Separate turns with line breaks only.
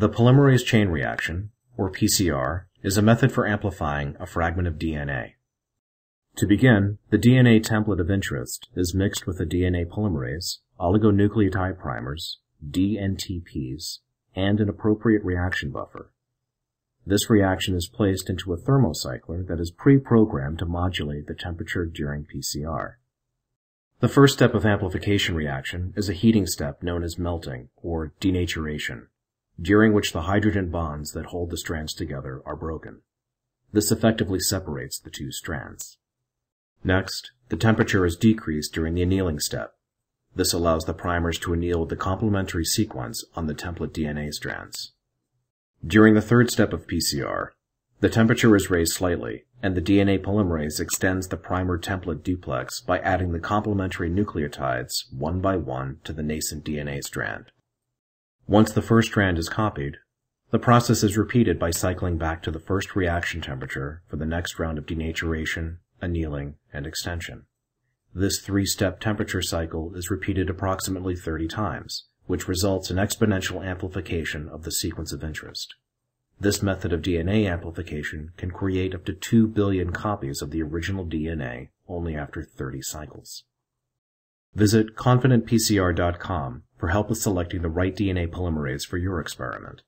The polymerase chain reaction, or PCR, is a method for amplifying a fragment of DNA. To begin, the DNA template of interest is mixed with a DNA polymerase, oligonucleotide primers, DNTPs, and an appropriate reaction buffer. This reaction is placed into a thermocycler that is pre-programmed to modulate the temperature during PCR. The first step of amplification reaction is a heating step known as melting, or denaturation, during which the hydrogen bonds that hold the strands together are broken. This effectively separates the two strands. Next, the temperature is decreased during the annealing step. This allows the primers to anneal the complementary sequence on the template DNA strands. During the third step of PCR, the temperature is raised slightly, and the DNA polymerase extends the primer template duplex by adding the complementary nucleotides one by one to the nascent DNA strand. Once the first strand is copied, the process is repeated by cycling back to the first reaction temperature for the next round of denaturation, annealing, and extension. This three-step temperature cycle is repeated approximately 30 times, which results in exponential amplification of the sequence of interest. This method of DNA amplification can create up to 2 billion copies of the original DNA only after 30 cycles. Visit confidentpcr.com for help with selecting the right DNA polymerase for your experiment.